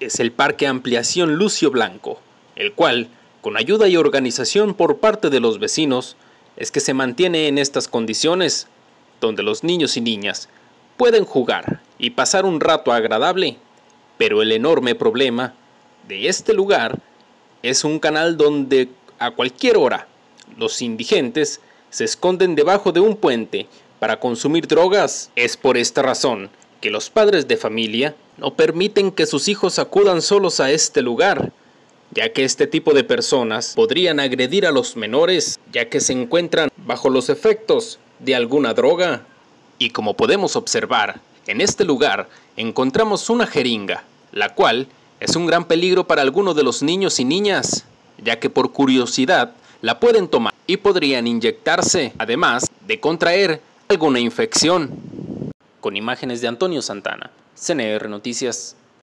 Es el Parque Ampliación Lucio Blanco, el cual, con ayuda y organización por parte de los vecinos, es que se mantiene en estas condiciones, donde los niños y niñas pueden jugar y pasar un rato agradable, pero el enorme problema de este lugar es un canal donde a cualquier hora los indigentes se esconden debajo de un puente para consumir drogas. Es por esta razón que los padres de familia no permiten que sus hijos acudan solos a este lugar, ya que este tipo de personas podrían agredir a los menores, ya que se encuentran bajo los efectos de alguna droga. Y como podemos observar, en este lugar encontramos una jeringa, la cual es un gran peligro para algunos de los niños y niñas, ya que por curiosidad la pueden tomar y podrían inyectarse, además de contraer alguna infección. Con imágenes de Antonio Santana, CNR Noticias.